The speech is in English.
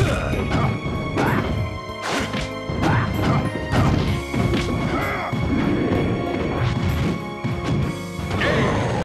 Ugh!